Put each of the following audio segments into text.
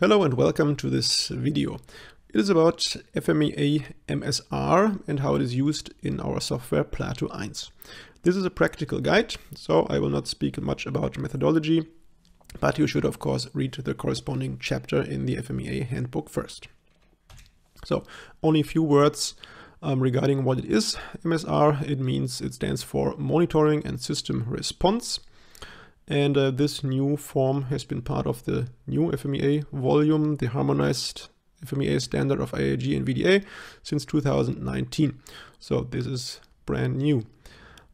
Hello and welcome to this video. It is about FMEA MSR and how it is used in our software Plato e1ns. This is a practical guide, so I will not speak much about methodology, but you should of course read the corresponding chapter in the FMEA handbook first. So only a few words um, regarding what it is. MSR, it means it stands for Monitoring and System Response. And uh, this new form has been part of the new FMEA volume, the harmonized FMEA standard of AIAG and VDA since 2019. So this is brand new.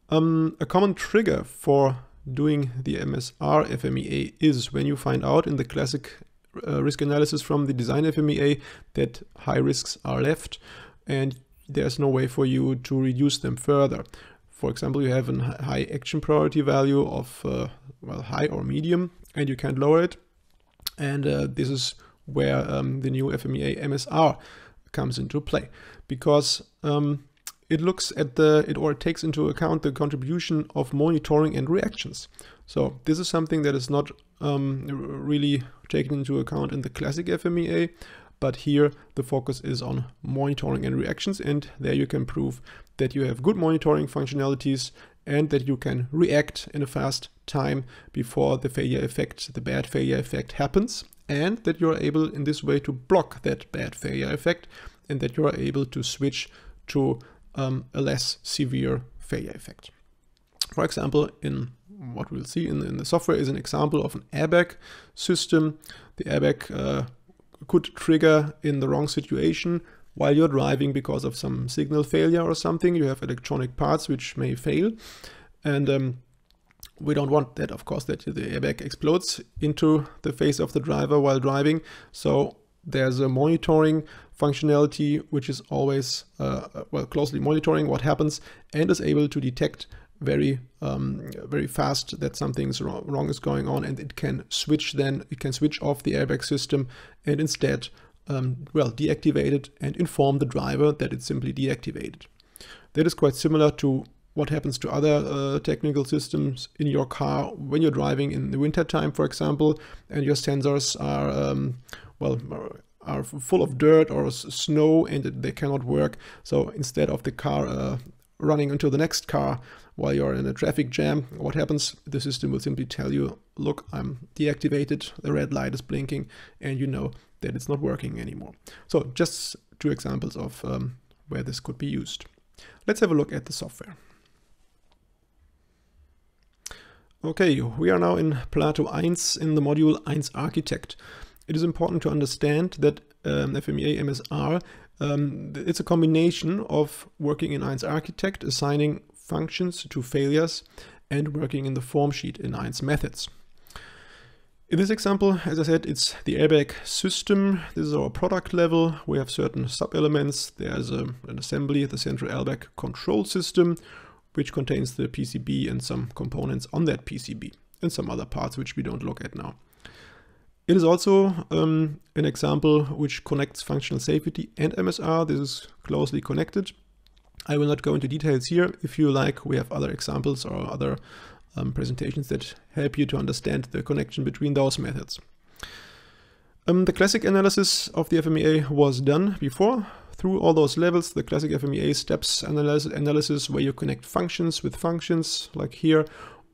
Um, a common trigger for doing the MSR FMEA is when you find out in the classic uh, risk analysis from the design FMEA that high risks are left and there's no way for you to reduce them further. For example, you have a high action priority value of uh, well high or medium, and you can't lower it. And uh, this is where um, the new FMEA MSR comes into play, because um, it looks at the it or it takes into account the contribution of monitoring and reactions. So this is something that is not um, really taken into account in the classic FMEA, but here the focus is on monitoring and reactions and there you can prove that you have good monitoring functionalities and that you can react in a fast time before the failure effect, the bad failure effect happens and that you're able in this way to block that bad failure effect and that you are able to switch to um, a less severe failure effect. For example, in what we'll see in, in, the software is an example of an airbag system. The airbag uh, could trigger in the wrong situation while you're driving because of some signal failure or something. You have electronic parts which may fail. And um, we don't want that, of course, that the airbag explodes into the face of the driver while driving. So there's a monitoring functionality which is always, uh, well, closely monitoring what happens and is able to detect very um, very fast that something's wrong, wrong, is going on and it can switch then it can switch off the airbag system and instead um, well deactivated and inform the driver that it's simply deactivated. That is quite similar to what happens to other uh, technical systems in your car when you're driving in the winter time for example and your sensors are um, well are full of dirt or snow and they cannot work. So instead of the car uh, running into the next car while you're in a traffic jam, what happens? The system will simply tell you, look, I'm deactivated, the red light is blinking, and you know that it's not working anymore. So just two examples of um, where this could be used. Let's have a look at the software. Okay, we are now in Plato e1ns in the module e1ns Architect. It is important to understand that um, FMEA MSR um, it's a combination of working in e1ns Architect, assigning functions to failures, and working in the form sheet in e1ns methods. In this example, as I said, it's the airbag system. This is our product level. We have certain sub-elements. There's a, an assembly, the central airbag control system, which contains the PCB and some components on that PCB, and some other parts which we don't look at now. It is also um, an example which connects functional safety and MSR. This is closely connected. I will not go into details here. If you like, we have other examples or other um, presentations that help you to understand the connection between those methods. Um, the classic analysis of the FMEA was done before. Through all those levels, the classic FMEA steps analysis, analysis where you connect functions with functions, like here,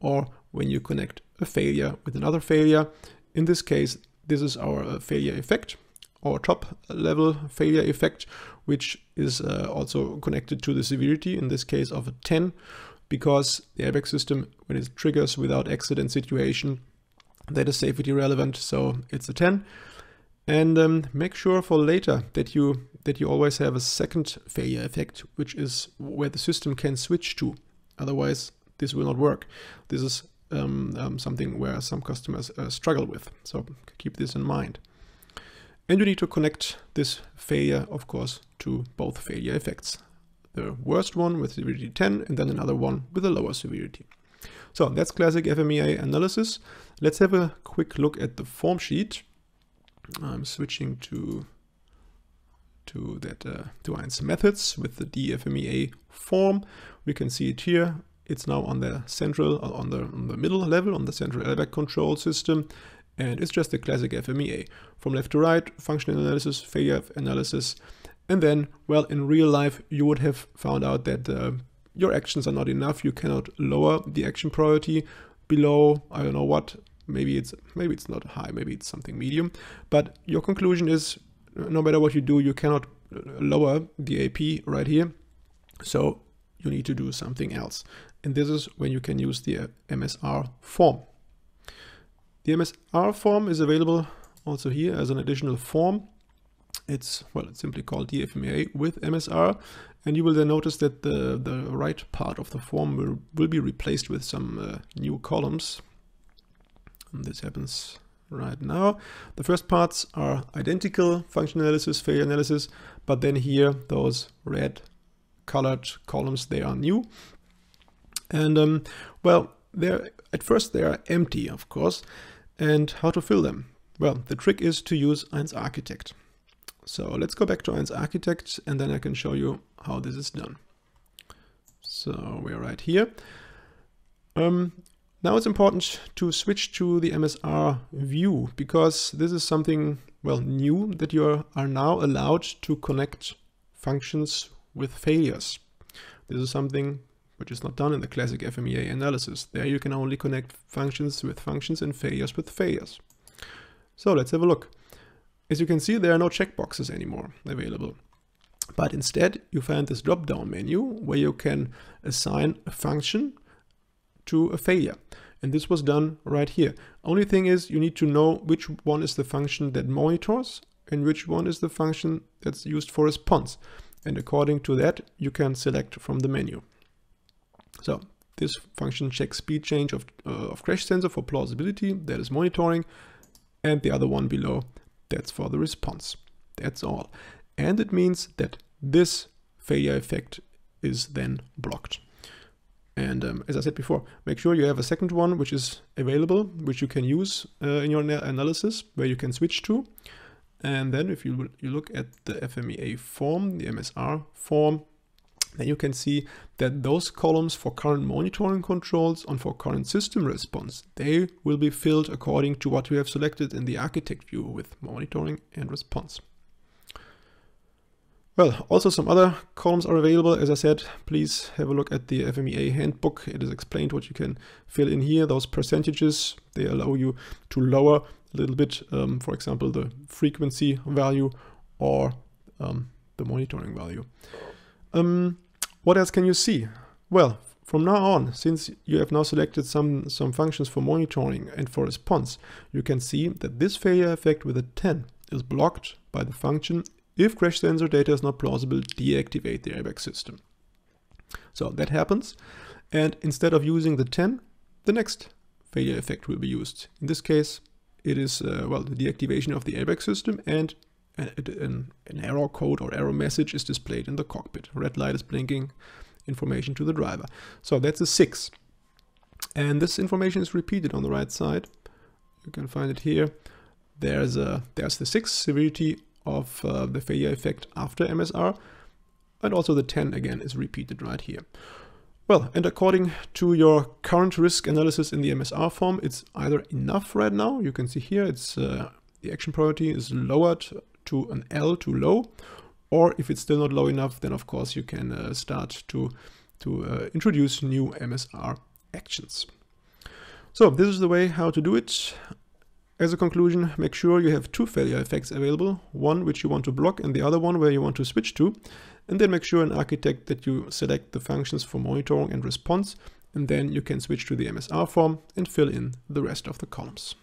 or when you connect a failure with another failure. In this case, this is our uh, failure effect, our top level failure effect, which is uh, also connected to the severity, in this case of a 10, because the airbag system, when it triggers without accident situation, that is safety relevant, so it's a 10. And um, make sure for later that you that you always have a second failure effect, which is where the system can switch to. Otherwise, this will not work. This is um, um, something where some customers uh, struggle with. So keep this in mind. And you need to connect this failure, of course, to both failure effects. The worst one with severity 10 and then another one with a lower severity. So that's classic FMEA analysis. Let's have a quick look at the form sheet. I'm switching to to that uh, to e1ns methods with the DFMEA form. We can see it here. It's now on the central, uh, on the, on the middle level, on the central airbag control system. And it's just a classic FMEA. From left to right, functional analysis, failure analysis, and then, well, in real life, you would have found out that uh, your actions are not enough. You cannot lower the action priority below, I don't know what, maybe it's maybe it's not high, maybe it's something medium. But your conclusion is no matter what you do, you cannot lower the AP right here. So you need to do something else. And this is when you can use the uh, MSR form. The MSR form is available also here as an additional form. It's, well, it's simply called DFMEA with MSR. And you will then notice that the, the right part of the form will, will be replaced with some uh, new columns. And this happens right now. The first parts are identical, function analysis, failure analysis, but then here, those red colored columns, they are new. And um, well, they're at first they are empty, of course. And how to fill them? Well, the trick is to use e1ns.architect. So let's go back to e1ns.architect and then I can show you how this is done. So we're right here. Um, now it's important to switch to the MSR view because this is something, well, new that you are now allowed to connect functions with failures. This is something which is not done in the classic FMEA analysis. There you can only connect functions with functions and failures with failures. So let's have a look. As you can see, there are no checkboxes anymore available. But instead, you find this drop-down menu where you can assign a function to a failure. And this was done right here. Only thing is you need to know which one is the function that monitors and which one is the function that's used for response. And according to that, you can select from the menu. So this function checks speed change of, uh, of crash sensor for plausibility, that is monitoring, and the other one below, that's for the response. That's all. And it means that this failure effect is then blocked. And um, as I said before, make sure you have a second one which is available, which you can use uh, in your analysis, where you can switch to. And then if you, you look at the FMEA form, the MSR form, then you can see that those columns for current monitoring controls and for current system response, they will be filled according to what we have selected in the architect view with monitoring and response. Well, also some other columns are available. As I said, please have a look at the FMEA handbook. It is explained what you can fill in here. Those percentages, they allow you to lower a little bit, um, for example, the frequency value or um, the monitoring value. Um, what else can you see? Well, from now on, since you have now selected some, some functions for monitoring and for response, you can see that this failure effect with a 10 is blocked by the function if crash sensor data is not plausible, deactivate the airbag system. So that happens. And instead of using the 10, the next failure effect will be used. In this case, it is, uh, well, the deactivation of the airbag system and an, an, error code or error message is displayed in the cockpit. Red light is blinking information to the driver. So that's a 6. And this information is repeated on the right side. You can find it here. There's, a, there's the 6 severity of uh, the failure effect after MSR. And also the 10 again is repeated right here. Well, and according to your current risk analysis in the MSR form, it's either enough right now. You can see here, it's uh, the action priority is lowered to an L too low. Or if it's still not low enough, then of course you can uh, start to, to uh, introduce new MSR actions. So this is the way how to do it. As a conclusion, make sure you have two failure effects available, one which you want to block and the other one where you want to switch to. And then make sure in Architect that you select the functions for monitoring and response, and then you can switch to the MSR form and fill in the rest of the columns.